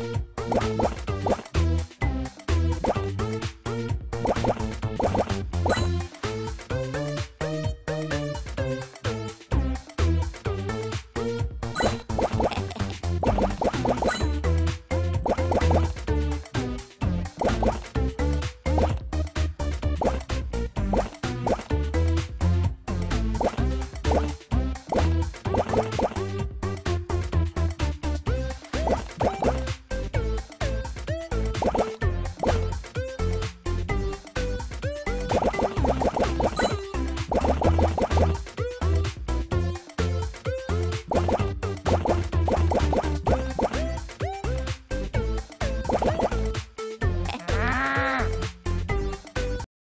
you.